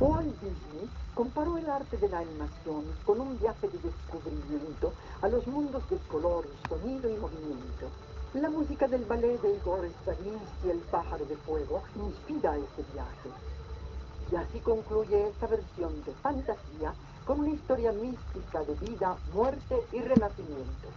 Walt Disney comparó el arte de la animación con un viaje de descubrimiento a los mundos del color, sonido y movimiento. La música del ballet de Igor Stravinsky, El pájaro de fuego, inspira este viaje. Y así concluye esta versión de fantasía con una historia mística de vida, muerte y renacimiento.